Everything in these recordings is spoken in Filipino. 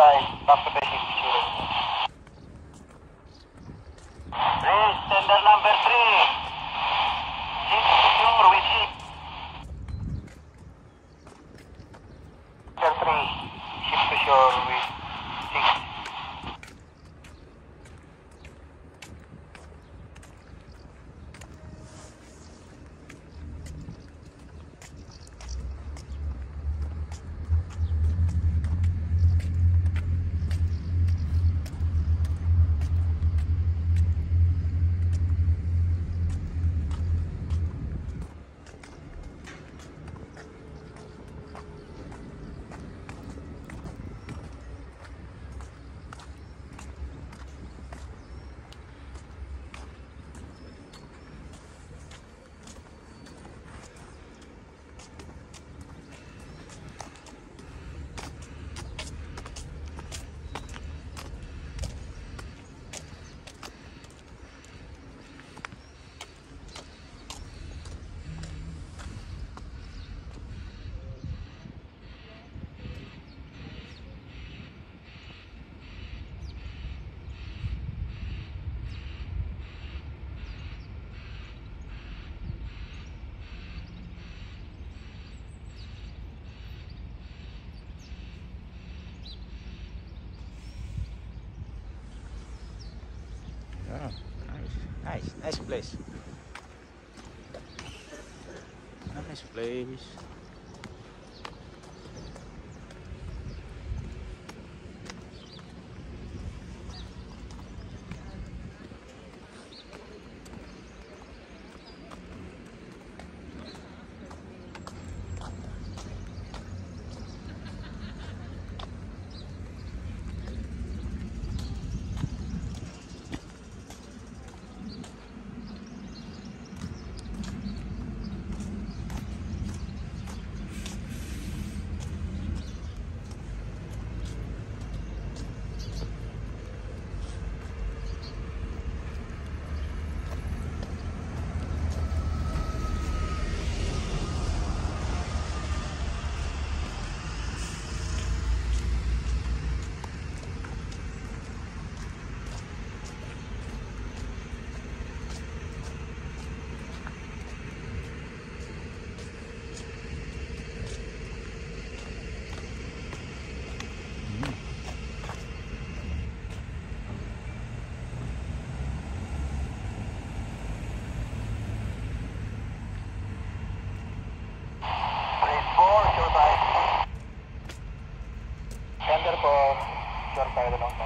side, Dr. Beshi nice. Nice. Place. Nice place. sure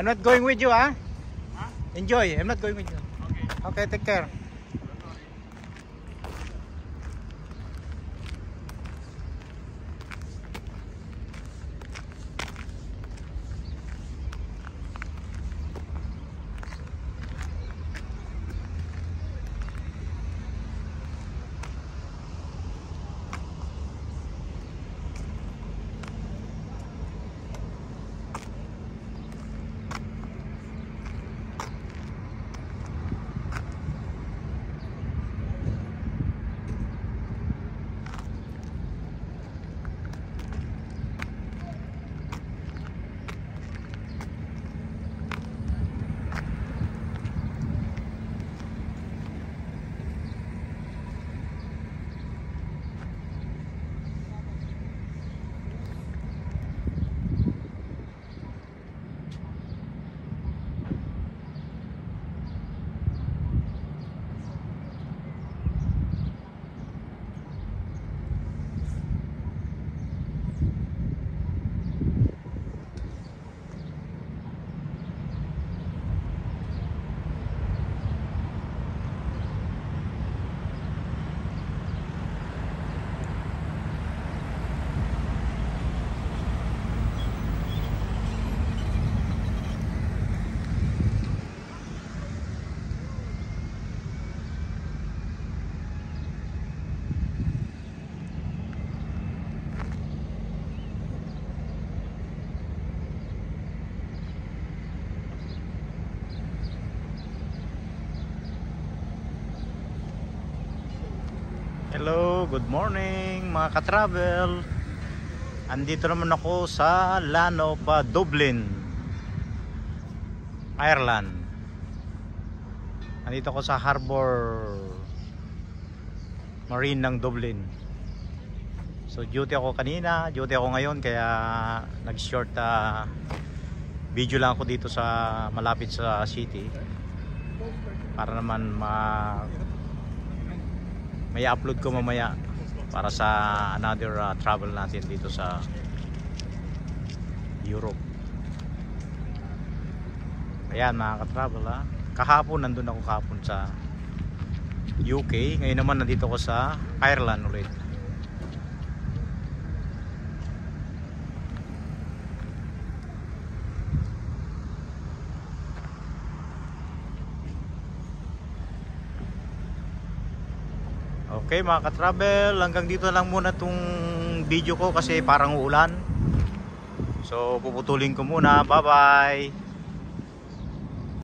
I'm not going with you, ah. Enjoy. I'm not going with you. Okay. Okay, take care. Hello, good morning mga ka-travel. Andito naman ako sa Lanopa, Dublin, Ireland. Andito ako sa harbor marine ng Dublin. So duty ako kanina, duty ako ngayon kaya nag-short ah, video lang ako dito sa malapit sa city para naman ma may upload ko mamaya para sa another uh, travel natin dito sa Europe. Ayan mga ka-travel ha? Kahapon nandun ako kahapon sa UK ngayon naman nandito ko sa Ireland ulit Okay mga ka-travel, hanggang dito lang muna tong video ko kasi parang uulan. So puputulin ko muna. Bye bye.